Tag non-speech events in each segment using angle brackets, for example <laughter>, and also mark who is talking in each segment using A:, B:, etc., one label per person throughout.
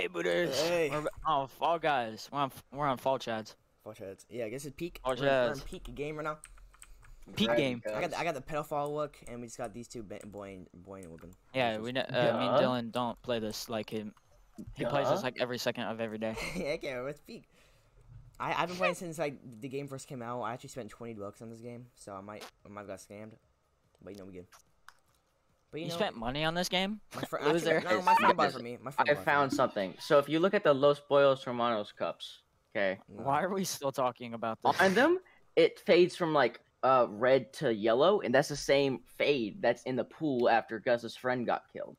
A: Hey, Buddhas.
B: Hey.
A: We're, oh, Fall Guys. We're on, we're on Fall Chads.
B: Watch heads. Yeah, I guess it's peak.
A: Watch
B: we're, we're in peak game right now.
A: Peak
C: Right,
A: game.
B: I got the, I got the pedophile look, and we just got these two boy and boy and women.
A: Yeah, we know, uh, me and Dylan don't play this like him. He plays this like every second of every day. <laughs>
B: yeah, okay, it's peak. I I've been playing since like the game first came out. I actually spent twenty bucks on this game, so I might I might have got scammed, but you know we good. But you,
A: You
B: know,
A: spent money on this game?
B: my fr- <laughs>
A: loser.
B: no, my friend bought for me. My friend
C: I
B: bought it
C: found
B: me.
C: something. So if you look at the Los Pollos Hermanos cups, okay,
A: Why are we still talking about this?
C: on them it fades from like uh red to yellow, and that's the same fade that's in the pool after Gus's friend got killed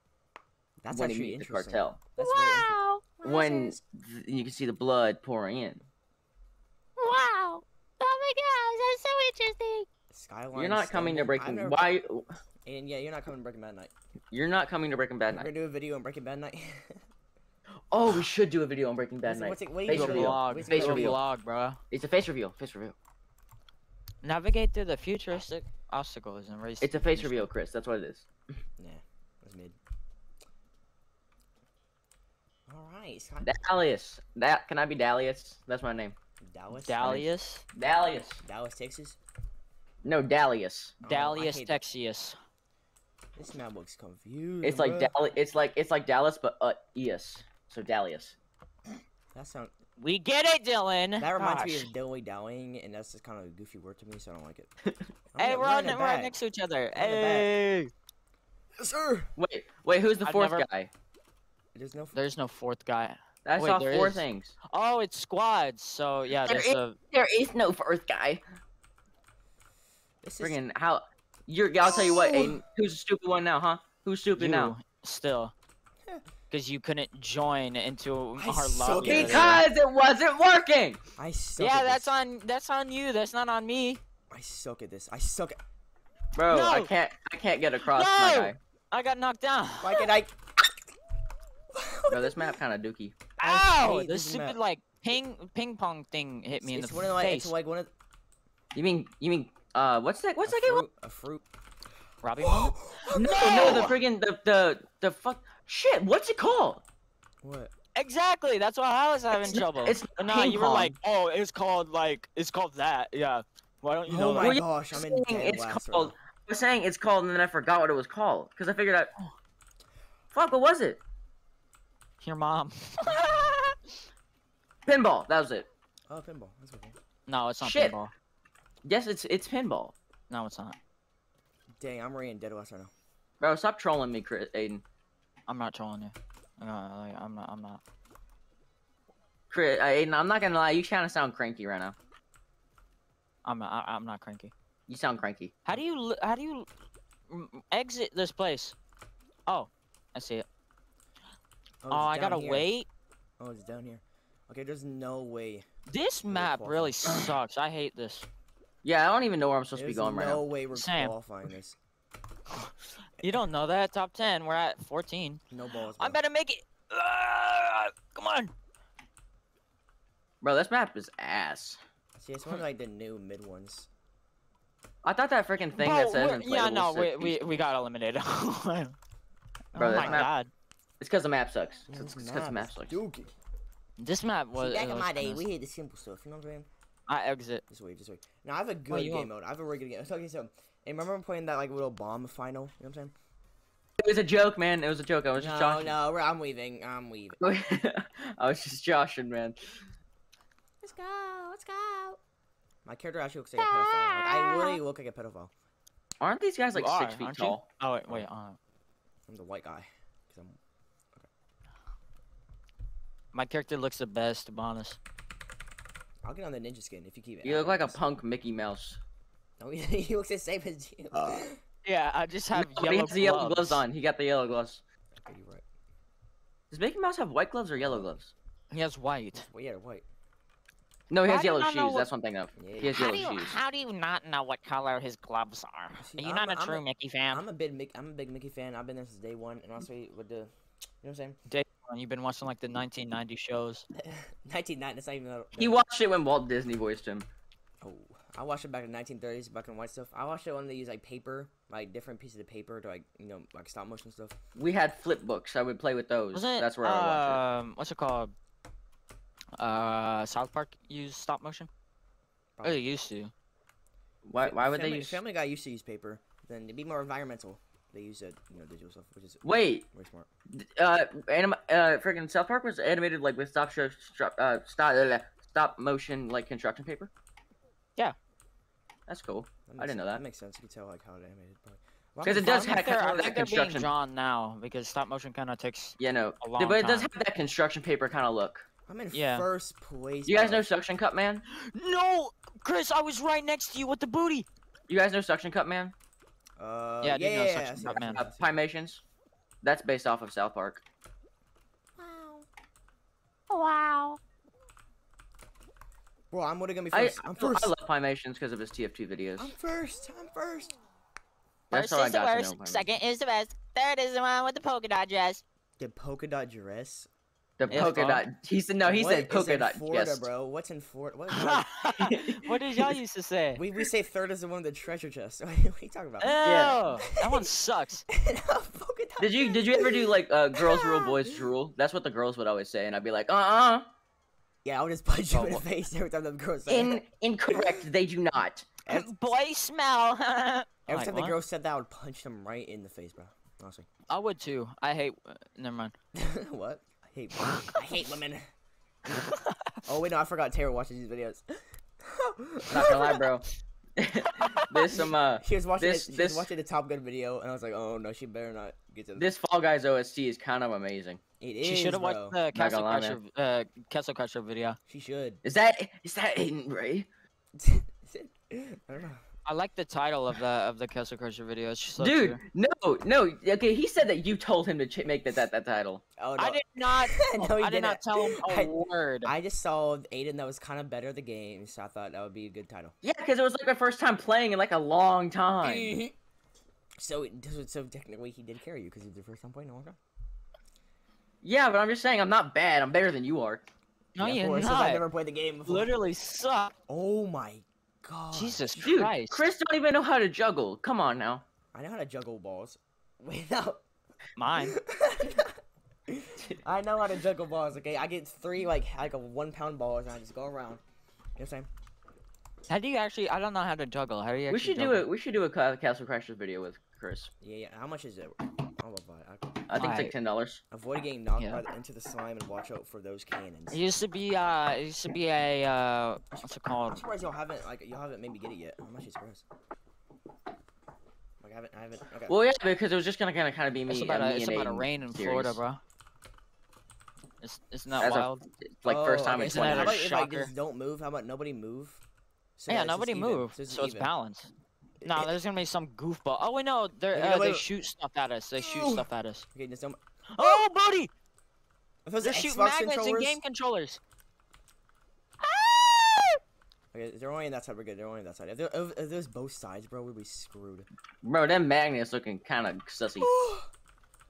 B: That's
C: when he
B: actually
C: meets the
B: interesting.
C: cartel.
B: That's very interesting.
C: When th- you can see the blood pouring in.
D: Wow! Oh my gosh, that's so interesting.
B: Skyline.
C: You're not coming to
B: Stone-
C: Breaking.
B: I've never-
C: Why?
B: And yeah, you're not coming to Breaking Bad Night.
C: You're not coming to Breaking Bad Night.
B: We're gonna do a video on Breaking Bad Night. <laughs>
C: Oh, we should do a video on Breaking Bad Night.
B: what's it- what are you
C: Face
A: Do a
C: reveal.
A: vlog.
C: Face
A: Do a
B: called?
C: reveal.
A: vlog, bro.
C: It's a face reveal. Face reveal.
A: Navigate through the futuristic obstacles and race.
C: It's a face reveal, Chris. That's what it is.
B: Nah, that's mid. All right, Sky.
C: Dalius. That can I be Dalius? That's my name.
B: Dallas.
A: Dalius.
C: Dalius.
B: Dallas, Texas.
C: No, Dalius.
B: Oh, I
A: Dalius Texius.
B: This map looks confused.
C: It's like
B: bruh.
C: Dal- It's like it's like Dallas, but uh, Eus. So Dalius.
B: That sound.
A: We get it, Dylan.
B: That reminds me of dilly dallying, and that's just kind of a goofy word to me, so I don't like it. <laughs>
A: Hey, we're on.
B: in the
A: We're right next to each other.
B: We're in the back.
A: Hey.
B: Yes, sir.
C: Wait, wait. Who's the
A: I've
C: fourth
A: never-
C: guy?
B: There's no.
A: There's no fourth guy.
C: I
A: Wait,
C: saw four
A: is.
C: things.
A: Oh, it's squads. So yeah, there's a.
C: There is no fourth guy.
B: This is.
C: Friggin' how? You're. I'll tell you what. Aiden, who's the stupid one now, huh? Who's stupid
A: You
C: now?
A: still. Because you couldn't join into
B: I
A: our
B: suck
A: lobby.
B: at this.
C: Because it wasn't working.
B: I suck.
A: Yeah,
B: at
A: that's
B: this.
A: on. That's on you. That's not on me.
B: I suck at this. I suck. At...
C: Bro,
A: no!
C: I can't. I can't get across my
A: No.
C: guy.
A: I got knocked down.
B: Why can I? <laughs>
C: Bro, this map kind of dookie.
A: Ow! This
B: this
A: stupid
B: map.
A: like ping ping pong thing hit me
B: it's
A: in
B: one
A: the
B: of like.
A: face.
B: It's like one of.
C: You mean? You mean? Uh, what's that? What's
B: a
C: that game?
B: A fruit.
A: Robbie moment? <gasps> <gasps>
C: No, no, the friggin' the the the fuck. Shit, what's it called?
B: What?
A: Exactly. That's why I was having
C: It's not-
A: trouble.
C: it's
A: But
C: not
A: no,
C: ping
A: you were
C: pong.
A: like, oh, it's called like it's called that. Yeah. Why don't you know
B: Oh my
A: that?
C: Well, yeah,
B: gosh, I'm in
C: saying it's
B: last right
C: called.
B: now.
C: I was saying it's called, and then I forgot what it was called because I figured out. Fuck, what was it?
A: Your mom.
C: Pinball. That was it.
B: Oh, pinball. That's okay.
A: no, it's not
C: Shit.
A: pinball.
C: Yes, it's it's pinball.
A: No, it's not.
B: Dang, I'm already in dead last right now.
C: Bro, stop trolling me, Chris, Aiden.
A: I'm not trolling you. No, like, I'm not. I'm not.
C: Chris, uh, Aiden, I'm not gonna lie. You kind of sound cranky right now.
A: I'm not. I, I'm not cranky.
C: You sound cranky.
A: How do you? li- How do you exit this place? Oh, I see it. Oh,
B: it's
A: I gotta
B: here.
A: wait.
B: Oh, it's down here. Okay, there's no way.
A: This map really <clears throat> sucks. I hate this.
C: Yeah, I don't even know where I'm supposed
B: There's
C: to be going
B: no
C: right now.
B: way we're
A: Sam.
B: qualifying this.
A: You don't know that. Top 10. We're at 14.
B: No balls.
A: I
B: bro.
A: better make it. Ah, come on.
C: Bro, this map is ass.
B: See, it's one of like the new mid ones.
C: I thought that freaking thing
A: Bro,
C: that says
A: yeah, no, we, we, we got eliminated. <laughs> oh
C: Bro,
A: my
C: map-
A: god.
C: It's because the map sucks. It's because the map sucks.
B: dookie.
A: This map was.
B: See, back in my day,
A: kinda-
B: we hit the simple stuff. You know what I'm saying?
A: I exit.
B: This way, this way. Now I have a good
A: you
B: game
A: want-
B: mode. I have a really good game. So, okay, so, and remember playing that like little bomb final? You know what I'm saying?
C: It was a joke, man. It was a joke. I was just
B: no,
C: joshing.
B: no, we're- I'm leaving. I'm leaving. <laughs>
C: I was just joshing, man.
D: Let's go, let's go.
B: My character actually looks like a pedophile. Like, I literally look like a pedophile.
C: Aren't these guys like
A: You
C: six
A: are,
C: feet
A: aren't you?
C: tall?
A: Oh, wait, wait. Uh,
B: I'm the white guy. 'Cause I'm...
A: my character looks the best, to be honest.
B: I'll get on the ninja skin if you keep it.
C: You look like a punk Mickey Mouse. <laughs>
B: Oh, no, he, he looks the same as you.
A: Uh, <laughs> yeah, I just have
C: No, he
A: yellow
C: has the yellow
A: gloves.
C: gloves on. He got the yellow gloves.
B: okay, you're right.
C: Does Mickey Mouse have white gloves or yellow gloves?
A: He has white.
B: Well, yeah, white.
C: No, he
A: How
C: has
A: do
C: yellow shoes.
A: what-
C: That's one thing though.
B: Yeah,
C: He has
A: How
C: yellow
A: do you
C: shoes.
A: how do you not know what color his gloves are?
B: See,
A: Are you
B: I'm
A: not
B: a-
A: a
B: I'm
A: true
B: a-
A: Mickey fan?
B: I'm a big Mick. I'm a big Mickey fan. I've been there since day one, and also with the, you know what I'm saying?
A: You've been watching like the 1990 shows. <laughs>
B: 1990. That's not even. a-
C: He watched it when Walt Disney voiced him.
B: Oh, I watched it back in the 1930s, black and white stuff. I watched it when they used like paper, like different pieces of paper to like you know like stop motion stuff?
C: We had flip books. I would play with those.
A: Wasn't
C: That's where I would watch
A: um, what's it called? Uh, South Park used stop motion. Oh, they used to.
C: Why? Why would
B: Family,
C: they use?
B: Family Guy used to use paper. Then to be more environmental, they use it you know digital stuff, which is
C: Wait,
B: very smart.
C: uh, anim- uh, freaking South Park was animated like with stop show, stop, uh, stop, uh, stop motion like construction paper.
A: Yeah.
C: That's cool.
B: That
C: I didn't
B: sense.
C: that.
B: makes sense. You can tell like how it animated. Probably. Well,
C: 'Cause
B: I'm
C: it does
B: fine
C: have
B: with
A: They're, I
C: color
B: colors.
A: think they're being
C: construction.
A: drawn now because stop motion kind of takes.
C: Yeah, no,
A: A
C: D-
A: long
C: but it does
A: time.
C: have that construction paper kind of look.
B: I'm in
A: Yeah.
B: first place.
C: You guys
B: bro.
C: know Suction Cup Man? <gasps>
A: No, Chris, I was right next to you with the booty.
C: You guys know Suction Cup Man?
B: Uh,
A: Yeah, I
B: yeah, yeah,
A: know
B: yeah,
A: Suction
B: I see
A: Cup
B: that,
A: Man.
C: Uh,
B: see that, I see that.
C: Piemations? That's based off of South Park.
D: Wow. Wow.
B: Bro, I'm gonna be
C: I,
B: first. I, am first.
C: I love Piemations because of his TF2 videos.
B: I'm first. I'm first.
C: That's
D: First
C: how I
D: is the
C: got to
D: worst, second is the best, third is the one with the polka dot dress.
B: The polka dot dress.
C: The
A: Yeah,
C: polka dot. He said no. He
B: What
C: said polka dot.
B: Florida,
C: Yes.
B: bro. What's in Florida? What is like, <laughs> <laughs>
A: what did y'all used to say?
B: we we say third is the one with the treasure chest. <laughs> what are you talking about?
A: Ew,
C: Yeah.
A: that one sucks.
B: polka dot
C: Did you did you ever do like uh, girls rule, boys rule? That's what the girls would always say, and I'd be like, uh uh
B: Yeah, I would just punch you
A: Oh,
B: in the face every time the girls. said
C: In
B: it.
C: incorrect. They do not.
B: Every,
A: Boy, smell.
B: every
A: Like,
B: time the
A: what?
B: girl said that, I would punch them right in the face, bro. Honestly.
A: I would too. I hate. Uh, never mind.
B: what? I hate women. I hate women. oh wait, no, I forgot Taylor watches these videos.
C: Not gonna lie, bro. <laughs> There's some uh.
B: She was watching
C: This-
B: it, she
C: this-
B: was watching the Top Gun video, and I was like, oh no, she better not get to
C: This Fall Guys OST is kind of amazing.
B: It is,
A: She should have watched the
C: Not
A: Castle
C: gonna lie,
A: Crusher, uh, Castle Crusher video.
B: She should.
C: Is that is that Aiden Ray? <laughs>
B: I don't know.
A: I like the title of the of the Castle Crusher video. It's just so
C: Dude,
A: true.
C: no, no. Okay, he said that you told him to ch- make that, that that title.
B: Oh no.
A: I did not. <laughs>
B: No, he
A: I did not
B: didn't.
A: tell him a <laughs>
B: I-
A: word.
B: I just saw Aiden that was kind of better the game, so I thought that would be a good title.
C: Yeah, because it was like my first time playing in like a long time. <laughs>
B: So, it- so, so technically, he did carry you because it's your first time playing. No, okay.
C: Yeah, but I'm just saying I'm not bad. I'm better than you are.
A: no,
B: yeah,
A: you're
B: course, 'cause
A: not.
B: I've never played the game before.
A: Literally suck.
B: Oh my god.
A: Jesus
C: Dude,
A: Christ.
C: Chris don't even know how to juggle. Come on now.
B: I know how to juggle balls. <laughs> without.
A: Mine. <laughs>
B: I know how to juggle balls. Okay, I get three like like a one pound balls and I just go around. You know what I'm saying?
A: How do you actually? I don't know how to juggle. How do you?
C: We
A: Actually
C: should do it. We should do a Castle Crashers video with Chris.
B: Yeah, yeah. How much is it? I'll buy it. I-
C: I think it's like ten dollars.
B: Avoid getting knocked
A: Yeah.
B: by the, into the slime and watch out for those cannons.
A: It used to be. Uh, it used to be a. Uh, what's it
B: I'm
A: called?
B: surprised y'all haven't like y'all haven't made me get it yet. I'm actually surprised. Like I haven't, I haven't. Okay.
C: Well, yeah, because it was just gonna kind of kind of be me.
A: It's about
C: uh,
A: to,
C: me
A: it's
C: and
A: about to
C: Aiden
A: rain in
C: series.
A: Florida, bro. It's it's not
C: As a-
A: wild.
C: Like first
B: Oh,
C: time
B: okay,
C: in
A: Isn't
B: so
C: twenty
B: how
A: a
B: about
C: years.
B: if like just don't move? How about nobody move? So
A: yeah,
B: that it's just
A: nobody
B: even,
A: move,
B: So it's,
A: so it's balanced.
B: It-
A: No,
B: it-
A: there's gonna be some goofball. Oh wait, no, they
B: Wait,
A: uh,
B: wait,
A: they shoot stuff at us. They shoot stuff at us.
B: Okay, just don't.
A: Oh, buddy! They
B: are
A: shoot
B: Xbox
A: magnets and game controllers.
B: Okay, they're only on that side. We're good. They're only on that side. If, they're, if, if there's both sides, bro, we'd be screwed.
C: Bro, them magnets looking kind of sussy. <gasps>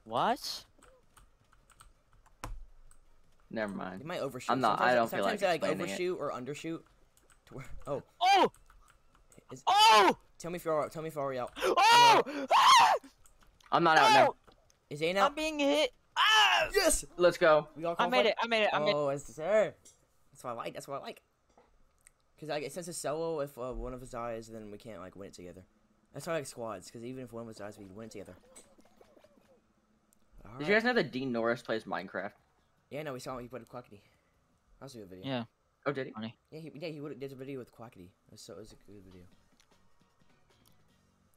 A: What?
C: Never
B: They
C: mind.
B: might overshoot.
C: I'm not- I don't feel
B: sometimes
C: like
B: they
C: explaining it.
B: overshoot or undershoot. To where, oh,
A: Oh!
B: is,
A: Oh!
B: Tell me if you're out. tell me if you're out.
A: Oh! Ah! <gasps>
C: I'm not out
A: No!
C: now.
B: Is Aiden
A: I'm being hit. Ah!
B: Yes.
C: Let's go.
B: We all
A: I made it. I made it. I made it.
B: Oh, it's sir. That's what I like. That's what I like. Cause like since it's solo, if uh, one of us dies, then we can't like win it together. That's why I like squads. Cause even if one of us dies, we can win it together.
C: Did you guys know that Dean Norris plays Minecraft?
B: Yeah, no, we saw him. He played a Quackity. That was a good video.
A: Yeah.
C: Oh, did he?
B: Yeah, he, yeah, he did a video with Quackity. So it was a good video.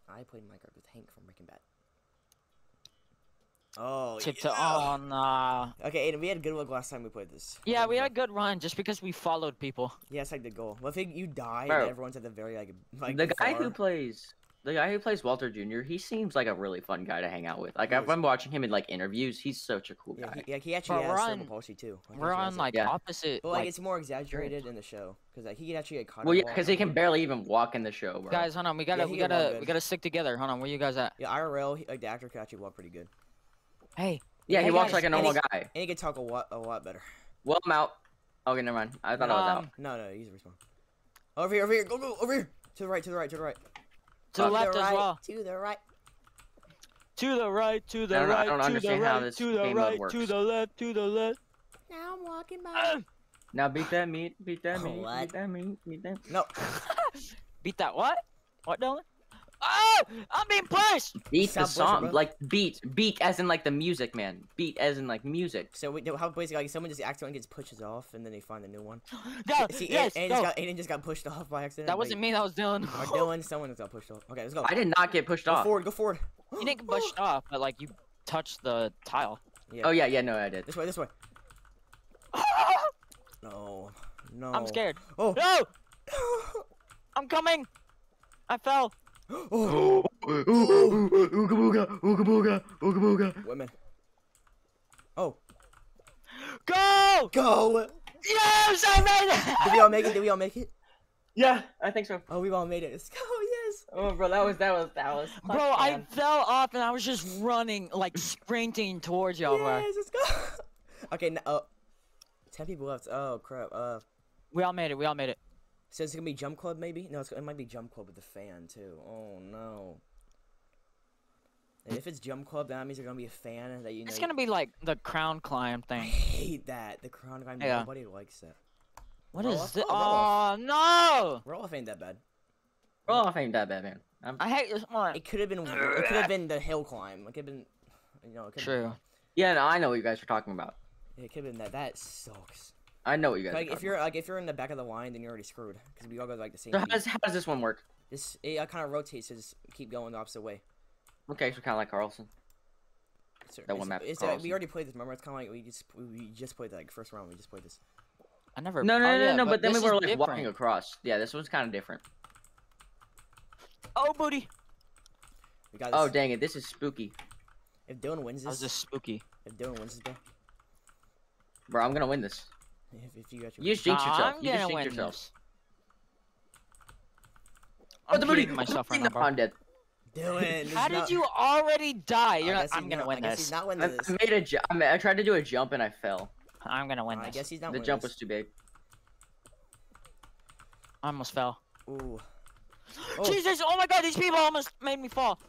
B: I played Minecraft with Hank from Breaking Bad. Oh,
A: Tip to
B: yeah.
A: oh uh, nah.
B: Okay, Aiden, we had good luck last time we played this.
A: Yeah, we had a good run just because we followed people.
B: Yeah, it's like the goal. What if you die
C: Bro.
B: and everyone's at the very like like
C: the guy who plays the guy who plays Walter Jr. He seems like a really fun guy to hang out with. Like I've been watching him in like interviews. He's such a cool
B: Yeah,
C: guy.
B: he, yeah, he actually
A: But
B: has
A: we're
B: cerebral
A: on-
B: palsy too. Like,
A: We're on like
C: Yeah.
A: opposite.
B: But like,
A: like,
B: it's more exaggerated in the show because like he could actually like, kind
C: well, yeah, because he can barely even walk in the show, bro.
A: guys, hold on. We gotta,
B: he
A: we gotta, we gotta stick together. Hold on. Where you guys at?
B: Yeah, IRL, he, like the actor could actually walk pretty good,
A: Hey.
C: yeah, he
A: Hey,
C: walks like a normal
B: he's-
C: guy.
B: and he could talk a lot a lot better.
C: Well, I'm out. Okay, never mind. I thought I was out.
A: Um,
B: No, no, he's a respawn. Over here, over here, go, go, over here. To the right, to the right, to the right.
A: To the left
B: the
A: as
B: right,
A: well.
B: To the right.
A: To the right, to the
C: I
A: right, to the
C: understand
A: right, to the
C: game mode
A: right, to the left, to the left.
B: Now I'm walking by.
A: Ah!
C: Now beat that meat, beat that meat,
B: What?
C: beat that meat, beat that.
B: No. <laughs>
A: Beat that what? What, Dylan? Oh! I'm being pushed!
C: Beat
B: Stop
C: the song,
B: bro.
C: like beat, beat as in like the music, man. Beat as in like music.
B: So we, how basically like someone just accidentally gets pushes off and then they find a new one. <gasps>
A: Go!
B: See,
A: yes,
B: Aiden, Aiden,
A: go.
B: just got, Aiden just got pushed off by accident.
A: That wasn't me, that was Dylan.
B: Or <laughs> Dylan, someone just got pushed off. Okay, let's go.
C: I did not get pushed
B: Go
C: off.
B: Go forward, go forward.
A: You didn't get pushed <gasps> off, but like you touched the tile.
B: Yeah.
C: Oh yeah, yeah, no, I did.
B: This way, this way. <laughs> No. No.
A: I'm scared.
B: Oh.
A: No! <gasps> I'm coming! I fell.
B: Oh.
C: Ooga booga, ooga booga, ooga booga.
B: Women. Oh.
A: Go!
B: Go!
A: Yes, I made it!
B: Did we all make it? Did we all make it?
C: Yeah, I think so.
B: Oh, we all made it. Let's go, yes!
C: Oh, bro, that was that was that was.
A: it! Bro, I fell off and I was just running, like sprinting towards y'all. bro.
B: Yes, let's go! <laughs> okay, now, uh, 10 people left. Oh, crap. Uh,
A: We all made it. We all made it.
B: So it's gonna be Jump Club, maybe? No, it's, it might be Jump Club with the fan, too. Oh, no. And if it's Jump Club, that means there's gonna be a fan that you know.
A: It's gonna be like the crown climb thing.
B: I hate that. The crown climb.
A: Yeah.
B: Nobody likes that.
A: What
B: Roll
A: is this?
B: Oh.
A: Oh no!
B: Roll off ain't that bad.
C: Oh, I ain't that bad, man. I'm...
A: I hate this one.
B: It could have been. It could have been the hill climb. It could have been. You know. It could
A: True.
C: Yeah, no, I know what you guys were talking about.
B: It could have been that. That sucks.
C: I know what you guys.
B: Like
C: are
B: if you're like if you're in the back of the line, then you're already screwed because we all go like the same.
C: So how does, how does this one work?
B: This it kind of rotates to just keep going the opposite way.
C: Okay, so kind of like Carlson.
B: It's,
C: That one
B: it's,
C: map,
B: It's, uh, we already played this. Remember, it's kind of like we just we just played like first round. We just played this.
A: I never.
C: No, no,
A: oh,
C: no,
A: yeah,
C: no. But, then we were
A: is
C: like walking across. Yeah, this one's kind of different.
A: Oh booty!
B: We got this.
C: Oh dang it, this is spooky,
B: If Dylan wins
A: That was
B: this,
A: is spooky.
B: if Dylan wins this, bro,
C: bro. I'm gonna win this.
B: If, if you got your
C: You just jinx yourself.
A: I'm
C: You just
A: gonna
C: jinx
A: win
C: yourself.
A: this.
C: Oh,
A: I'm
C: the booty.
A: kidding myself right now.
C: I'm dead.
B: Dylan. this
A: How
B: is
A: did
B: not-
A: you already die? You're like,
B: guess
A: I'm gonna
B: not-
A: win
B: I guess He's
A: this.
B: not winning
C: I,
B: this.
C: I made a ju- I, ma- I tried to do a jump and I fell.
A: I'm gonna win
B: I
A: this.
B: guess he's not
C: The jump
B: this.
C: was too big.
A: I almost fell.
B: Ooh. Oh. <gasps>
A: Jesus! Oh my God! These people almost made me fall.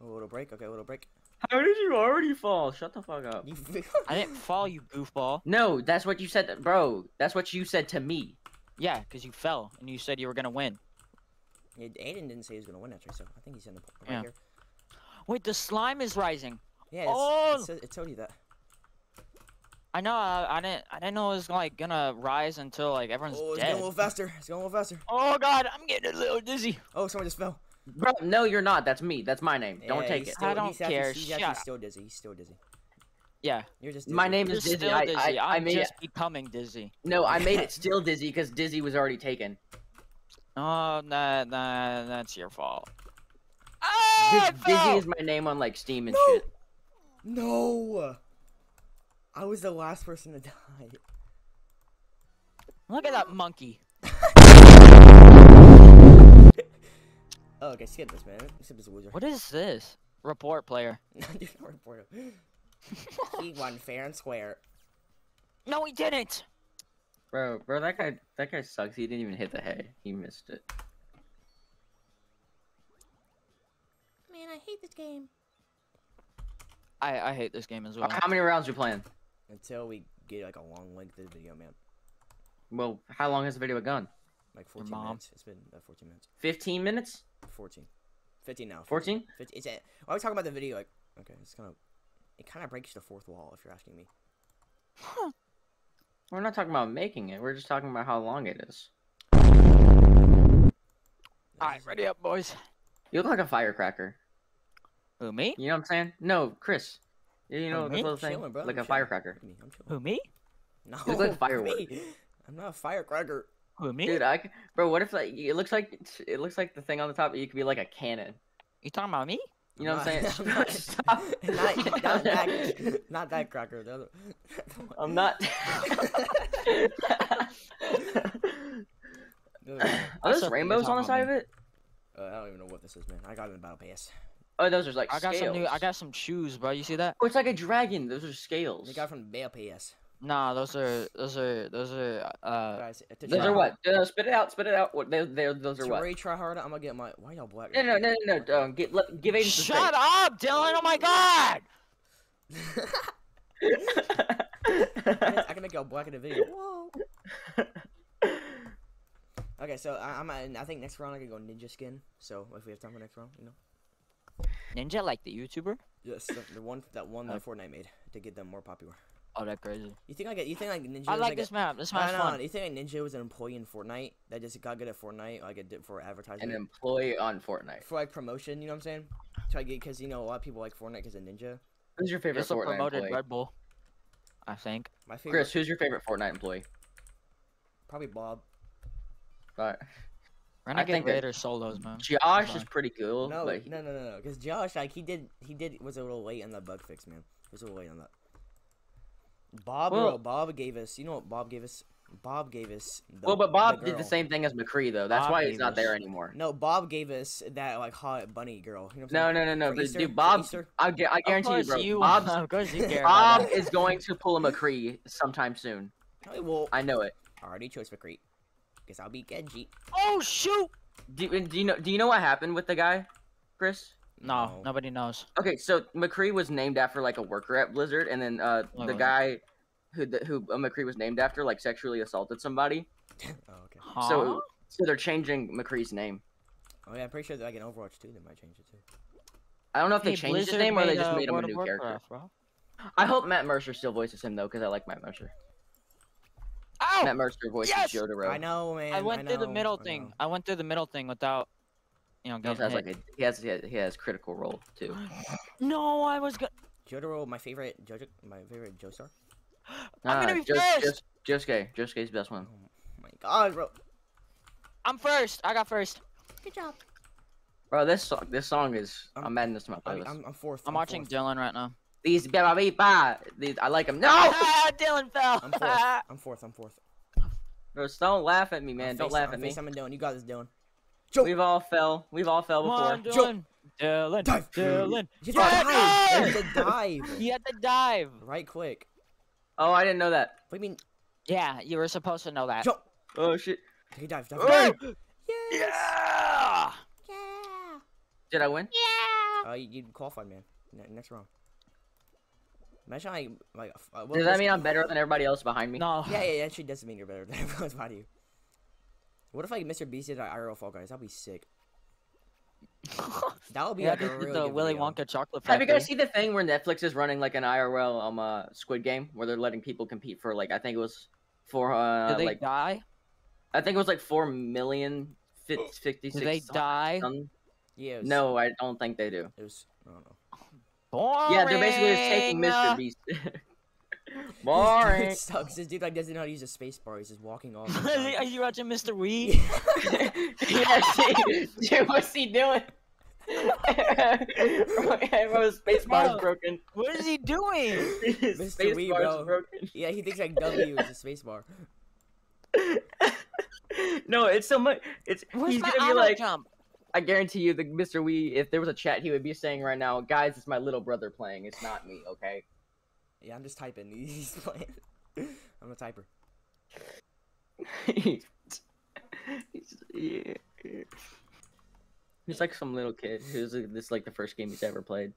B: A little break. Okay, a little break.
C: How did you already fall? Shut the fuck up. <laughs>
A: I didn't fall, you goofball.
C: No, that's what you said, bro. That's what you said to me.
A: Yeah, because you fell and you said you were gonna win.
B: Yeah, Aiden didn't say he was gonna win actually, so I think he's in the right
A: Yeah.
B: here.
A: Wait, the slime is rising.
B: Yeah, it's,
A: Oh!
B: it, said- it told you that.
A: I know. I, I didn't. I didn't know it was like gonna rise until like everyone's
B: Oh, it's
A: dead.
B: going a little faster. It's going a little faster.
A: Oh God! I'm getting a little dizzy.
B: Oh, someone just fell.
C: Bro, no, you're not. That's me. That's my name. Don't
B: Yeah,
C: take it.
B: Still,
A: I don't
B: he's actually,
A: care,
B: He's
A: shut
B: actually still dizzy. He's still dizzy.
A: Yeah.
B: You're just. Dizzy.
C: My name
A: You're
C: is Dizzy.
A: still
C: I,
A: dizzy.
C: I, I
A: am
C: made
A: just
C: it.
A: becoming dizzy.
C: No, I made it <laughs> still Dizzy because Dizzy was already taken.
A: Oh, nah, nah, that's your fault. Ah, I
C: Diz- Dizzy is my name on like Steam and
B: No!
C: shit.
B: No. I was the last person to die.
A: Look at that monkey.
B: Oh, okay, skip this, man. Skip this loser.
A: What is this? Report player. <laughs>
B: Do not report him. he won fair and square.
A: No, he didn't.
C: Bro, bro, that guy, that guy sucks. He didn't even hit the hay. He missed it.
D: Man, I hate this game.
A: I I hate this game as well.
C: How many rounds you playing?
B: Until we get like a long length of the video, man.
C: Well, how long has the video gone?
B: Like 14 minutes. It's been uh, 14 minutes.
C: 15 minutes?
B: 14. 15 now.
C: 14?
B: 15. It's a, I was talking about the video, like, okay, it's kind of, it kind of breaks the fourth wall, if you're asking me.
C: We're not talking about making it. We're just talking about how long it is.
A: All right, ready up, boys.
C: You look like a firecracker.
A: Who me?
C: You know what I'm saying? No, Chris. You you know
A: Oh,
C: this little thing,
B: chilling,
C: like
B: I'm
C: a
B: chilling.
C: firecracker.
B: Me, I'm chilling.
A: Who me?
B: No,
C: look like firework. <laughs>
B: me. I'm not a firecracker.
A: Who me?
C: Dude, I c- bro, what if like it looks like it looks like the thing on the top? You could be like a cannon.
A: You talking about me?
C: You know what I'm saying?
B: Not, <laughs> <laughs>
C: Stop.
B: not, not that, <laughs> not that cracker. The other.
C: I'm not. Are those rainbows on the
A: not
C: side of it?
B: uh, I don't even know what this is, man. I got it in Battle Pass.
C: Oh, those are like
A: I got
C: scales.
A: some new. I got some shoes, bro. You see that?
C: Oh, it's like a dragon. Those are scales.
B: They got it from Battle Pass.
A: Nah, those are those are those are uh.
B: Guys,
C: Those are
B: hard-
C: what? Uh, spit it out. Spit it out. What? They, they, those are
B: To
C: what?
B: really try harder, I'm gonna get my. Why y'all black?
C: No, no, no, no, no. Um, get, let, give Aiden some
A: Shut up, Dylan! Oh my God!
B: I can,
C: space.
B: I can make y'all black in the video. Whoa. Okay, so I, I'm. I think next round I can go ninja skin. So if we have time for next round, you know.
A: Ninja, like the YouTuber?
B: Yes, the, the one that one that
A: Okay.
B: Fortnite made to get them more popular.
A: Oh, that crazy.
B: You think like a- you think like Ninja?
A: I
B: was
A: like
B: a-
A: this map. This
B: I
A: map's
B: know.
A: fun.
B: You think like Ninja was an employee in Fortnite that just got good at Fortnite, like it did for advertising,
C: An employee on Fortnite.
B: for like promotion? You know what I'm saying? Try to get because you know a lot of people like Fortnite because of Ninja.
C: Who's your favorite
A: Just a
C: Fortnite
A: promoted
C: employee?
A: Red Bull. I think.
B: My favorite,
C: Chris, who's your favorite Fortnite employee?
B: probably Bob.
C: Alright.
A: Renegade
C: think that-
A: Raider solos, man.
C: Josh is pretty cool.
B: No,
C: but he-
B: no, no, no, no. Because Josh, like he did, he did was a little late on the bug fix, man. He was a little late on that. Bob,
C: Well-
B: bro, Bob gave us. You know what Bob gave us? Bob gave us. The,
C: well, but Bob did the same thing as McCree though. That's
A: Bob
C: why he's
A: gave
C: not there anymore.
B: No, Bob gave us that like hot bunny girl. You know what
C: No,
B: I'm
C: no, no, no.
B: For
C: But dude, Bob, I, gu- I guarantee you, bro.
A: you,
C: Bob's, <laughs>
A: of you care
C: Bob
A: about that.
C: is going to pull a McCree sometime soon.
B: saying? well,
C: I know it.
B: I already chose for Crete. Guess I'll be Genji.
A: Oh shoot!
C: Do, do you know? Do you know what happened with the guy, Chris?
A: No,
B: No.
A: nobody knows.
C: Okay, so McCree was named after like a worker at Blizzard, and then uh,
A: Oh,
C: the guy who the, who uh, McCree was named after like sexually assaulted somebody. <laughs>
B: oh, okay.
A: Huh?
C: So so they're changing McCree's name.
B: Oh yeah, I'm pretty sure that like in Overwatch 2 they might change it too.
C: I don't know if they
A: Hey,
C: changed his
A: Blizzard
C: name or they just made him a
A: World of
C: new character.
A: Warcraft, bro.
C: I hope Matt Mercer still voices him though, because I like Matt Mercer.
A: Ow!
C: Matt Mercer voices
A: Yes!
C: Jotaro.
B: I know, man.
A: I went through the middle
B: I
A: thing. I went through the middle thing without, you know,
C: He also has
A: hit.
C: like a he has he has, he has critical role too. <gasps>
A: No, I was go-
B: Jotaro, my favorite Jojo, my favorite Joestar.
A: I'm gonna be
C: Jos-
A: first.
C: Jos- Josuke, Josuke's best one.
B: Oh my god, bro.
A: I'm first. I got first.
D: Good job.
C: Bro, this song this song is
B: I'm-
C: I'm adding this to my
B: I,
C: playlist.
B: I'm, I'm fourth.
A: I'm watching
B: fourth.
A: Dylan right now.
C: These ba ba ba ba. These I like them. No,
A: Ah, <laughs> Dylan fell.
B: I'm fourth. <laughs> I'm fourth. I'm fourth.
C: Bro, don't laugh at me, man.
B: I'm
C: Don't
B: face-
C: laugh
B: I'm
C: at me.
B: FaceTiming Dylan. You got this, Dylan.
C: We've all fell. We've all fell before.
A: on,
B: Joe.
A: Dylan. Dylan.
B: Dive.
A: Dylan.
B: You
A: Yeah,
B: have to dive. You
A: dive!
B: to <laughs> dive.
A: You had to dive.
B: Right click.
C: Oh, I didn't know that.
B: What do you mean?
A: Yeah, you were supposed to know that.
B: Jump.
C: Oh shit.
B: Okay, dive. Dive.
C: Oh!
B: Yes.
A: Yeah.
D: Yeah.
C: Did I win?
D: Yeah.
B: Uh, you, you qualified, man. Ne- next round. Imagine like like. Uh, what
C: Does that mean I'm better than everybody else behind me?
A: No.
B: Yeah, yeah, yeah. Actually, doesn't mean you're better than everyone's body. What if like Mr. Beast did like IRL Fall Guys? That'd be sick. <laughs> That would be
A: yeah,
B: like a really
A: the
B: good
A: Willy
B: video.
A: Wonka chocolate
C: Have you
A: factory.
C: guys seen the thing where Netflix is running like an IRL um uh, Squid Game where they're letting people compete for like I think it was for uh
A: Did they
C: like
A: die?
C: I think it was like four million fif- fifty
A: Did
C: six.
A: they die?
C: some-
B: Yeah. Was,
C: No, I don't think they do.
B: It was. I don't know.
A: Boring.
C: Yeah, they're basically just taking Mr. Beast. <laughs> Boring.
B: It sucks. This dude like doesn't know how to use a space bar. He's just walking off. <laughs>
A: Are you watching Mr. Wee?
C: yeah, <laughs> dude, dude, what's he doing? <laughs> Bro, space bar's
A: Bro.
C: broken.
A: What is he doing?
C: His space
B: Wee, bro.
C: broken.
B: yeah, he thinks like W is a space bar.
C: no, it's so much. It's
A: Where's
C: he's gonna be like,
A: jump?
C: I guarantee you, the Mr. Wee. If there was a chat, he would be saying right now, guys, it's my little brother playing. It's not me, okay?
B: Yeah, I'm just typing. He's <laughs> playing. I'm a typer.
C: he's, <laughs> yeah. He's like some little kid who's like, this is like the first game he's ever played.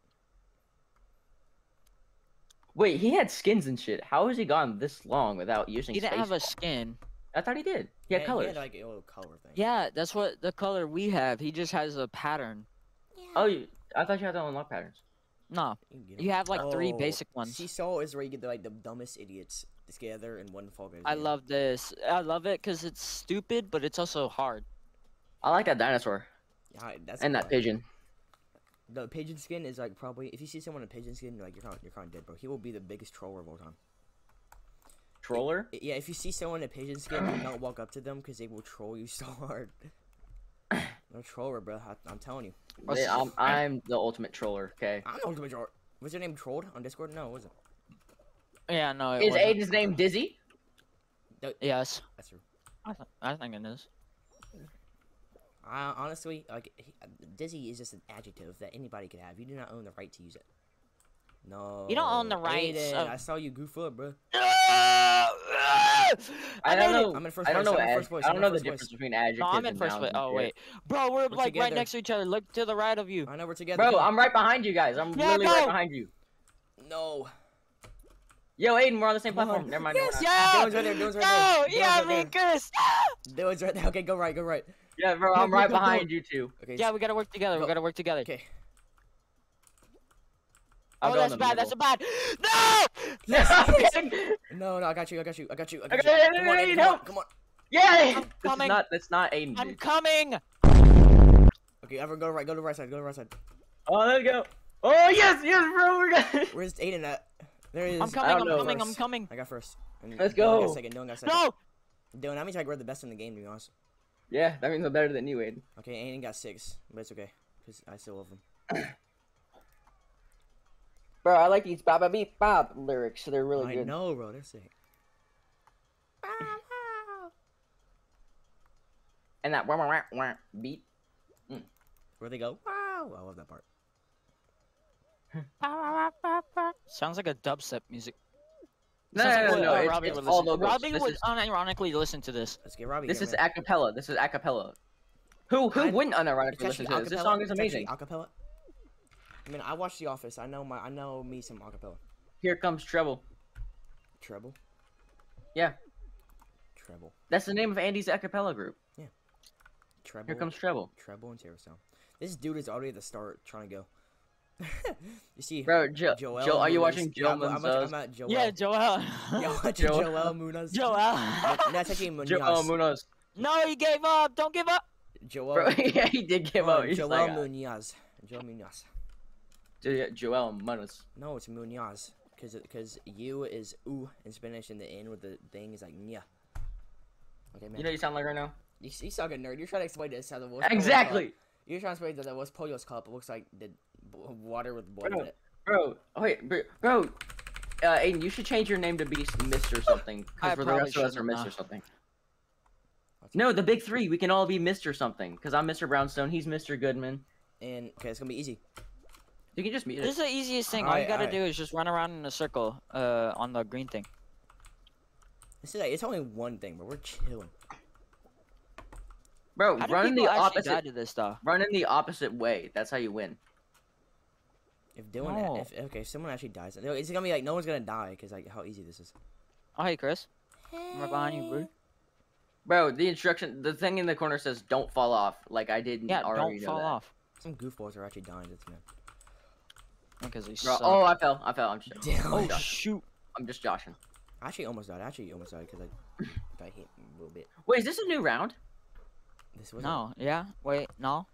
C: Wait, he had skins and shit. How has he gone this long without using?
A: He didn't have a skin.
C: I thought he did. He had
B: Yeah,
C: colors.
B: He had like a little color thing.
A: Yeah, that's what the color we have. He just has a pattern.
D: Yeah.
C: Oh, you, I thought you had to unlock patterns.
A: No,
B: You,
A: you have like three
B: Oh,
A: basic ones.
B: Seesaw is where you get the, like the dumbest idiots together in one Fall Guys.
A: I love this. I love it because it's stupid, but it's also hard.
C: I like that dinosaur
B: Yeah, that's
C: and that
B: lot.
C: pigeon.
B: The pigeon skin is like probably if you see someone in pigeon skin, you're like you're kind of, you're kind of dead, bro. He will be the biggest troller of all time.
C: Troller.
B: I- Yeah, if you see someone in pigeon skin, do not walk up to them because they will troll you <laughs> so hard. <laughs> No troller, bro. I, I'm telling you.
A: What's-
C: Yeah, I'm, I'm the ultimate troller. Okay.
B: I'm not the troller. Was your name trolled on Discord? No, wasn't.
A: Yeah, no. It
C: Is
A: wasn't.
C: Aiden's name Dizzy?
A: Yes,
B: That's true.
A: I, th- I think it is.
B: I honestly like he, Dizzy is just an adjective that anybody could have. You do not own the right to use it. No.
A: You don't own the rights
B: Aiden,
A: of-
B: I saw you goof up, bro.
A: I <laughs>
C: I don't know.
B: I'm in first
C: I don't
B: place,
C: know
B: I'm in
C: ad-
B: first place,
C: I don't know the
B: first place.
C: difference between adjectives.
A: No, I'm in
C: and
A: first
C: nouns
A: place. Oh wait, bro, we're, like right next to each other. Look to the right of you.
B: I know we're together.
C: Bro,
B: come.
C: I'm right behind you guys. I'm
A: Yeah,
C: literally right behind you.
B: No.
C: Yo, Aiden, we're on the same
B: Come on.
C: platform. Never mind.
B: Yes.
C: we're not.
A: Yeah.
B: Dylan's right there, Dylan's right
A: no,
B: there, Dylan's
A: yeah,
B: right
A: me,
B: there.
A: Chris.
B: Dylan's right there. Okay, go right, go right.
C: Yeah, bro, I'm <laughs> right
B: go, go.
C: behind you two.
B: Okay.
A: Yeah, we gotta work together. We gotta work together.
B: Okay.
A: Oh,
C: I'll oh,
A: that's bad. That's a bad. No.
C: No, I'm kidding.
B: No, no, I got you. I got you. I got you. I got
C: Okay,
B: you. Come on,
C: I
B: Aiden,
C: need
B: come on,
C: help.
B: come on.
C: Yay!
A: I'm
C: This is
A: coming.
C: not. That's not Aiden.
A: I'm
C: dude.
A: coming.
B: Okay, everyone go to right. Go to the right side. Go to the right side.
C: Oh, let's go. Oh yes, yes, bro. We're good. <laughs>
B: Where's Aiden at? There he is.
A: I'm
C: I
A: coming.
C: don't
A: I'm
C: know.
A: coming. I'm
B: First.
A: coming.
B: I got first. And
C: Let's
B: Dylan
C: go.
B: Got second. Dylan got second.
A: No.
B: Dylan, that means like we're the best in the game, to be honest.
C: Yeah, that means I'm better than you, Aiden.
B: Okay, Aiden got six, but it's okay, cause I still love him. <clears throat>
C: Bro, I like these Baba Beep Bob lyrics. They're really
B: I
C: good.
B: know, bro. They're sick.
C: And that wah, wah, wah, wah beat.
B: Where they go? Wow, I love that part.
A: Sounds like a dubstep music.
C: No,
A: Sounds
C: no,
A: like
C: no,
A: what,
C: no.
A: uh, Robbie
C: it's
A: would
C: all
A: listen. Robbie
C: This
A: would
C: is,
A: unironically listen to this.
B: Let's get Robbie.
C: this
B: get
C: is
B: him
C: acapella. This is acapella. Who who
B: I-
C: wouldn't
B: in.
C: unironically listen to this? This song is
B: It's actually
C: amazing.
B: Acapella. I mean, I watched The Office. I know my. I know me some acapella.
C: Here comes treble.
B: Treble.
C: Yeah.
B: Treble.
C: That's the name of Andy's acapella group. Yeah.
B: Treble.
C: Here comes treble.
B: Treble and Terror Sound. This dude is already at the start trying to go. <laughs> you see,
C: Bro, Joe,
B: Joel
C: Joe, are you
B: Munoz-
C: watching
B: yeah, I'm, I'm, I'm at Joel.
A: Yeah, Joel. <laughs>
B: Yeah, watching
C: Joel.
B: Joel Munoz.
A: Joel. <laughs>
B: That's actually Munoz.
C: Joel Munoz.
A: no, he gave up. Don't give up.
B: Joel.
C: Bro, yeah, he did give
B: no,
C: up. He's
B: Joel
C: like,
B: Munoz. Joel Munoz.
C: Jo- Joel Munoz.
B: No, it's Munoz. Cause, cause U is U in Spanish, and the N with the thing is like nya. Okay, man.
C: You know what you sound like right now?
B: You, you sound like a nerd. You're trying to explain this how the West Pole
C: Exactly.
B: Cup- You're trying to explain that the Los Pollos cup looks like the water with blood
C: Bro.
B: in it.
C: Bro, oh, wait, bro, bro. Uh, Aiden, you should change your name to be Mr. something.
A: I
C: Because for the
A: probably
C: rest of us are
A: shouldn't,
C: Mr. something. No, the big three. We can all be Mr. something. Because I'm Mr. Brownstone. He's Mr. Goodman.
B: And okay, it's gonna be easy.
C: You can just be.
A: This is the easiest thing. All
B: Alright,
A: you gotta
B: alright.
A: do is just run around in a circle uh, on the green thing.
B: This is like, it's only one thing, but we're chilling.
C: Bro,
A: How
C: run in the
A: actually die
C: opposite.
A: to this stuff?
C: Run in the opposite way. That's how you win.
B: If Dylan,
A: No.
B: if okay, if someone actually dies, it's gonna be like no one's gonna die because like how easy this is.
A: Oh, hey, Chris. I'm right behind you, bro.
C: Bro, the instruction, the thing in the corner says "Don't fall off." Like I didn't
A: Yeah,
C: already
A: don't
C: know
A: fall
C: that.
A: off.
B: Some goofballs are actually dying. That's man.
A: Because they
C: Bro,
A: suck.
C: oh, I fell. I fell. I'm just.
B: Damn.
A: oh
C: I'm
A: shoot.
C: I'm just joshing.
B: I actually almost died. I actually almost died because I <laughs> got hit a little bit.
C: Wait, is this a new round?
B: This was
A: No, yeah. Wait, no.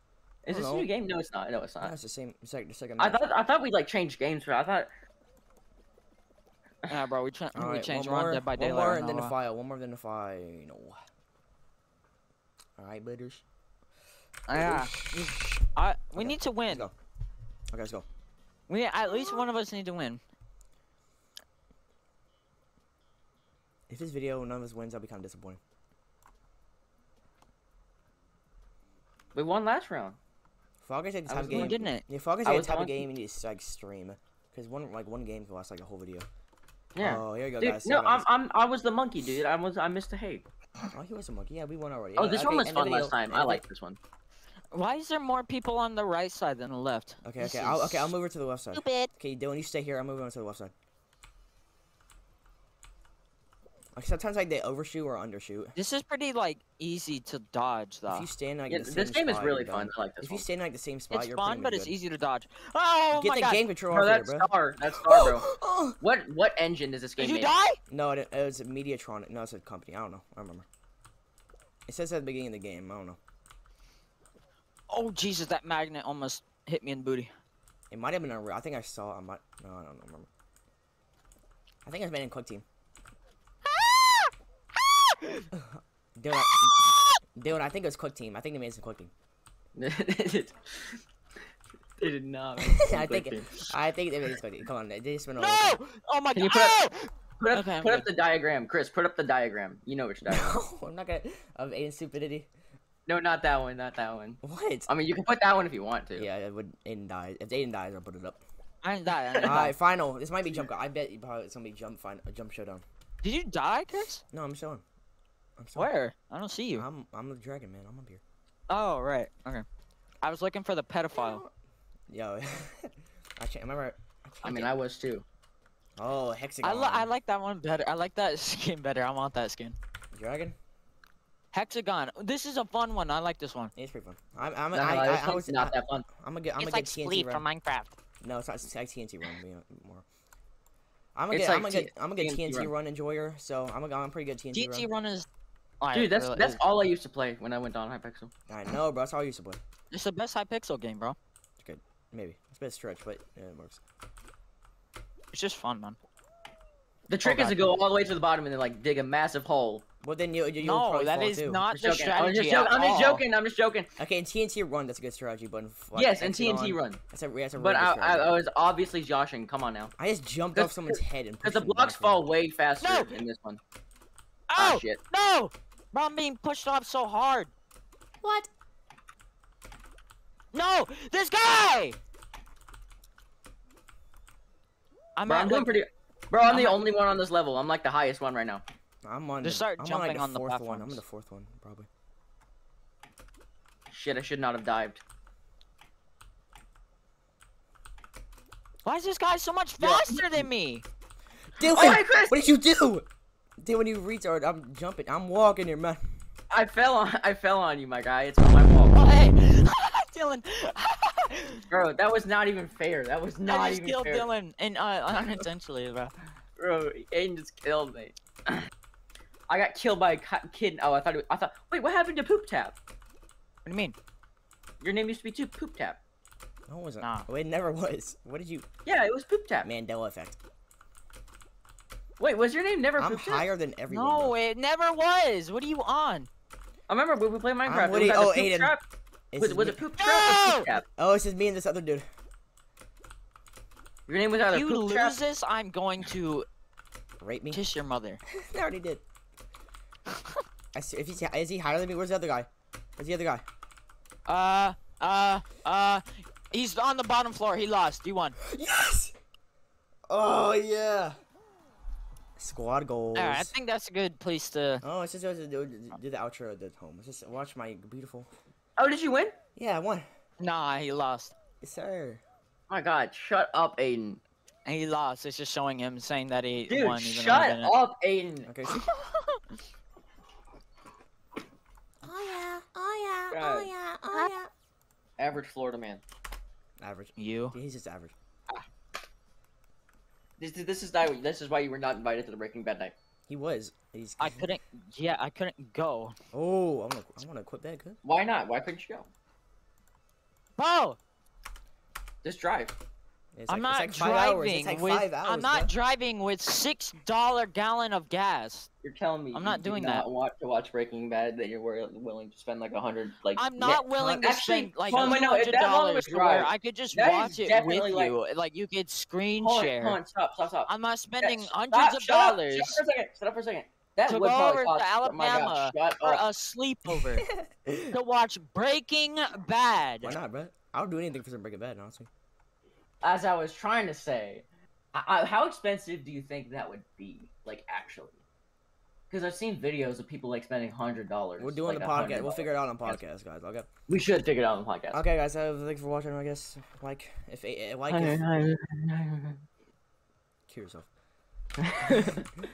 C: Is
B: I don't
C: this a new game? No, it's not. No, it's
B: No,
C: not.
B: it's the same. It's like the second.
C: I
B: match.
C: thought I thought we like changed games, but I thought
A: Yeah, bro. We, ch-
B: All
A: we
B: right,
A: changed.
B: one more,
A: Dead by
B: one more, and then the file. One more, then the final. All right, butters.
A: Ah, yeah. I, we
B: Okay,
A: need to win.
B: go. Okay, let's go.
A: We at least one of us need to win.
B: If this video none of us wins, I'll be kind of disappointed.
C: we won last round.
B: Fall Guys like the type of
C: the
A: We
B: game.
A: didn't it?
B: Yeah, Fall Guys
C: I
B: the type of game you need to like stream, because one like one game can last like a whole video.
C: Yeah.
B: Oh, here you go,
C: Dude,
B: guys.
C: no, I'm, I'm I was the monkey, dude. I was I misbehaved.
B: guys. Oh, he was a monkey. Yeah, we won already.
C: Oh, this
B: okay,
C: one was fun last time. I like this one.
A: Why is there more people on the right side than the left?
B: Okay,
A: This
B: okay, I'll, okay. I'll move her to the left side.
D: Stupid.
B: Okay, Dylan, you stay here. I'm moving on to the left side. Like sometimes like they overshoot or undershoot.
A: This is pretty like easy to dodge though.
B: If you stand like
C: Yeah,
B: in the
C: this
B: same
C: game is
B: spot,
C: really
B: you're
C: fun.
B: done.
C: I like this
B: If you stand like the same spot,
A: It's
B: you're
A: fun,
B: pretty
A: but
B: much
A: it's easy to dodge. Oh
B: Get
A: my
B: the
A: god!
B: game control
C: Bro,
B: off here,
C: that's
B: bro.
C: star. That's star, bro. <gasps>
B: Oh, oh!
C: What what engine does this game
A: Did you
C: made?
A: die?
B: No, it, it was Mediatonic. No, it's a company. I don't know. I remember. It says at the beginning of the game. I don't know.
A: Oh Jesus! That magnet almost hit me in the booty.
B: It might have been a. I think I saw. I might. No, I don't remember. I think it was made in Quick Team. <laughs> Dude, I, dude, I think it was Quick Team. I think they made some Quick Team.
C: they <laughs> did they did not. <laughs>
B: I think. I think they made this Quick Team. Come on, they just went a
A: No!
B: little.
A: Oh my
C: Can
A: god!
C: put
A: Oh!
C: Put up,
A: Okay, I'm
C: put up the diagram, Chris. Put up the diagram. You know which diagram.
B: No, I'm not gonna. Of Aiden stupidity.
C: No, not that one. Not that one.
B: What?
C: I mean, you can put that one if you want to.
B: Yeah, it would. Aiden dies. If Aiden dies, I'll put it up.
A: I didn't die. I didn't
B: All
A: die.
B: right, final. This might be jump. I bet you probably it's gonna be jump. Final. A jump showdown.
A: Did you die, Chris?
B: No, I'm showing. I'm chilling.
A: Where? I don't see you.
B: I'm I'm the dragon man. I'm up here.
A: Oh, right. Okay. I was looking for the pedophile.
B: Yo, <laughs> I can't remember.
C: I mean, I was too.
B: Oh, hexagon.
A: I, li- I like that one better. I like that <laughs> skin better. I want that skin.
B: dragon.
A: Hexagon. This is a fun one. I like this one.
B: It's pretty fun. I'm I'm
C: No,
B: I,
C: no,
B: I,
C: this
B: I,
C: one's
B: was
C: not
B: I,
C: that fun.
B: I'm gonna get I'm
D: it's
B: gonna
D: like
B: get TNT run.
D: from Minecraft.
B: No, it's not. It's like TNT run. be- More. I'm gonna
C: It's
B: get I'm
C: like
B: gonna I'm gonna
C: TNT
B: TNT
C: run.
B: run enjoyer. So I'm a, I'm pretty good TNT
A: DT
B: run.
A: run is. Alright,
C: Dude, that's
A: really,
C: that's
A: is-
C: all I used to play when I went on Hypixel.
B: I know, bro. That's all I used to play.
A: It's the best Hypixel game, bro. It's good.
B: Maybe it's a bit stretch, but yeah, it works.
A: It's just fun, man.
C: The trick oh, is
B: God.
C: to go all the way to the bottom and then like dig a massive hole.
B: Well, then you you you'll
A: No,
B: probably
A: that
B: fall
A: is
B: too.
A: not the
C: joking. I'm
A: strategy.
C: just joking.
A: at
C: I'm just
A: all.
C: joking. I'm just joking.
B: Okay, in TNT run, that's a good strategy, but like,
C: Yes, and TNT
B: Hexagon,
C: run.
B: That's a, that's a
C: But
B: really
C: I,
B: good
C: I,
B: strategy.
C: I was obviously joshing. Come on now.
B: I just jumped off someone's head and
C: Because the blocks fall
B: in.
C: way faster
A: No!
C: in this one.
A: Oh
C: Ah, shit.
A: no! Bro, I'm being pushed off so hard.
B: What?
A: No, this guy. I'm
C: Bro,
A: at,
C: I'm doing
A: like,
C: pretty. Bro, I'm
A: I'm
C: the only one on this level. I'm like the highest one right now.
B: I'm on.
A: Just
B: the,
A: start
B: I'm on, like,
A: jumping on the
B: fourth one. I'm
A: platforms.
B: in the fourth one, probably.
C: Shit, I should not have dived.
A: Why is this guy so much
C: Yeah.
A: faster than me?
B: Dylan,
C: Oh, Chris!
B: what did you do? Dylan, you retard! I'm jumping. I'm walking here, man.
C: I fell on. <laughs> I fell on you, my guy. It's not my fault.
A: Oh, hey, <laughs> Dylan. <laughs>
C: Bro, that was not even fair. That was not
A: I
C: not
A: just
C: even
A: killed
C: fair.
A: Dylan and uh, unintentionally, bro.
C: Bro, Aiden just killed me. I got killed by a kid. Oh, I thought. It, I thought. Wait, what happened to Poop Tap?
A: What do you mean?
C: Your name used to be too Poop Tap.
B: No, it wasn't.
A: Nah.
B: Oh, it never was. What did you?
C: Yeah, it was Poop Tap.
B: Mandela effect.
C: Wait, was your name never
B: I'm
C: Poop Tap?
B: higher than everyone.
A: No,
B: bro.
A: it never was. What are you on?
C: I remember when we played Minecraft.
B: Woody-
C: it was
B: oh,
C: Poop
B: Aiden.
C: Trap- Was, was it Poop Trap or
A: No!
C: Poop Tap?
B: Oh, it's just me and this other dude.
C: Your name was either
A: If you
C: Poop
A: lose this, I'm going to
B: Rape me?
A: kiss your mother. <laughs>
B: I already did. <laughs> I see, if he's is he higher than me? Where's the other guy? Where's the other guy?
A: Uh, uh, uh, he's on the bottom floor. He lost. You won.
B: Yes! Oh yeah. Squad goals.
A: Alright, I think that's a good place to.
B: Oh, it's just to do, do the outro at the home. Let's just watch my beautiful.
C: Oh, did you win?
B: Yeah, I won.
A: Nah, he lost.
B: Yes, sir.
C: my god, shut up, Aiden.
A: He lost. It's just showing him saying that he
C: Dude,
A: won. Even though he
C: shut up, Aiden.
B: Okay. <laughs> so-
D: Oh yeah, oh yeah, Oh,
C: God.
D: oh yeah, oh yeah.
C: Average Florida man.
B: average.
A: you.
B: He's just average. Ah.
C: This, this is why this is why you were not invited to the Breaking Bad night.
B: He was. He's.
A: I couldn't. Yeah, I couldn't go.
B: Oh, I'm gonna. I want to quit that. Good.
C: Why not? Why couldn't you go?
A: Bro,
C: Just drive.
B: It's
A: I'm
B: like,
A: not
B: it's like five hours.
A: driving
B: It's like
A: with.
B: five hours.
A: I'm not
B: bro.
A: driving with six dollar gallon of gas.
C: You're telling me
A: I'm
C: you
A: not
C: do
A: doing
C: not
A: that.
C: want to watch Breaking Bad that you're willing to spend like a hundred like.
A: I'm not
C: net-
A: willing to
C: Actually,
A: spend like
C: hold on,
A: two
C: no,
A: hundred
C: that one
A: dollars
C: was
A: to where I could just
C: that is
A: watch it with
C: like-
A: you. Like you could screen
C: Hold on,
A: share.
C: hold on, stop, stop, stop.
A: I'm not spending
C: Yes,
A: hundreds of
C: shut up,
A: dollars
C: Shut up for a second. Shut up for a second. That
A: to go over
C: cost.
A: to
C: oh God,
A: Alabama
C: shut
A: for a sleepover <laughs> to watch Breaking Bad.
B: Why not, bro? I'll do anything for some Breaking Bad, honestly.
C: As I was trying to say, I, I, how expensive do you think that would be? Like actually, because I've seen videos of people like spending hundred dollars.
B: We're doing
C: like
B: the podcast. We'll figure it out on podcast, guys. Okay.
C: We should figure it out on the podcast.
B: Okay, guys. Uh, thanks for watching. I guess like if like if, <laughs> kill yourself. <laughs>